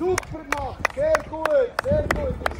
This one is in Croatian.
Supremo, Sehr gut!